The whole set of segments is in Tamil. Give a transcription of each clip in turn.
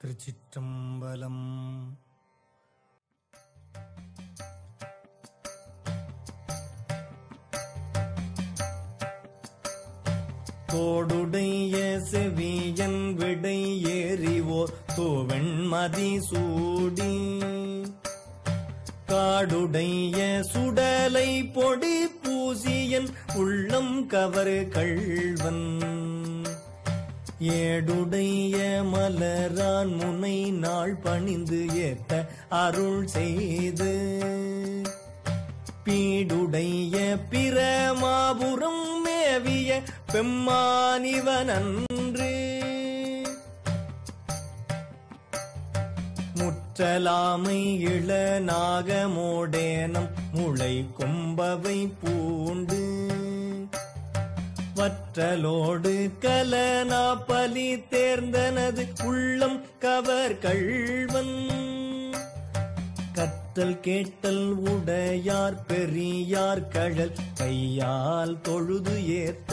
திருச்சிற்றம்பலம். தோடுடைய செவியன் விடை ஏறிவோர் தோவெண்மதி சூடி. காடுடைய சுடலை பொடி பூசியன் உள்ளம் கவர் கள்வன். ஏடுடைய மலரான் முனை நாள் பணிந்து ஏத்த அருள் செய்து. பீடுடைய பிரமாபுரம் மேவிய பெம்மானிவனன்று முற்றலாமை இள நாகமோடேனம் முளை கொம்பவை பூண்டு. வற்றலோடு கலனா பலி தேர்ந்தனது உள்ளம் கவர் கள்வன். கற்றல் கேட்டல் உடையார் பெரியார் கழல் கையால் தொழுது ஏத்த.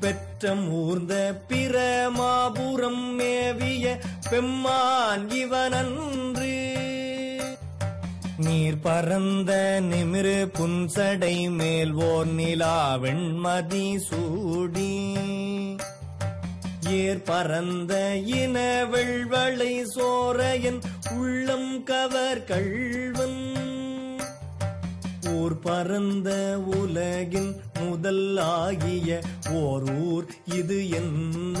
பெற்றம் ஊர்ந்த பிரமாபுரம் மேவிய பெம்மான் இவனன்று நீர் பரந்த நிமிரு புன்சடை மேல் ஓர் நிலா வெண்மதி சூடி. ஏர் பரந்த இன வெள்வளை சோரையன் உள்ளம் கவர் கள்வன். ஊர் பரந்த உலகின் முதல் ஆகிய ஓர் ஊர் இது என்ன?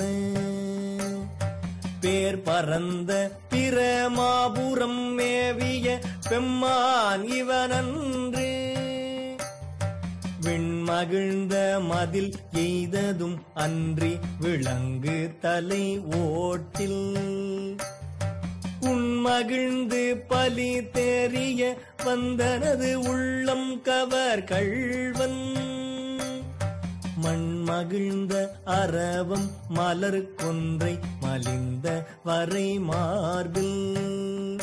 பேர் பரந்த பிரமாபுரம் மேவிய பெம்மான் இவனன்று. விண்மகிழ்ந்த மதில் எய்ததும் அன்றி விளங்கு தலை ஓட்டில். உண்மகிழ்ந்து பலி தேறிய வந்தனது உள்ளம் கவர் கள்வன். மண்மகிழ்ந்த அரவம் மலர் கொன்றை மலிந்த வரை மார்பில்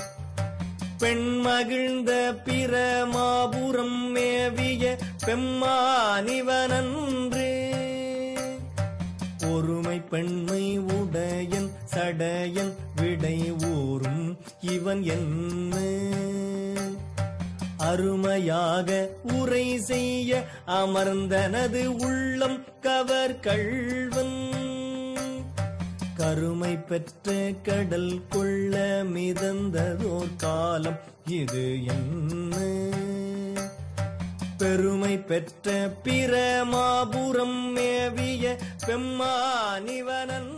பெண் மகிழ்ந்த பிரமாபுரம் மேவிய பெம்மானிவனன்று. ஒருமை பெண்மை உடையன் சடையன் விடை ஊரும் இவன் என்ன அருமையாக உரை செய்ய அமர்ந்தனது உள்ளம் கவர் கள் அருமை பெற்ற கடல் கொள்ள மிதந்ததோ காலம் இது என்ன? பெருமை பெற்ற பிற மாபுரம் மேவிய பெம்மானிவனன்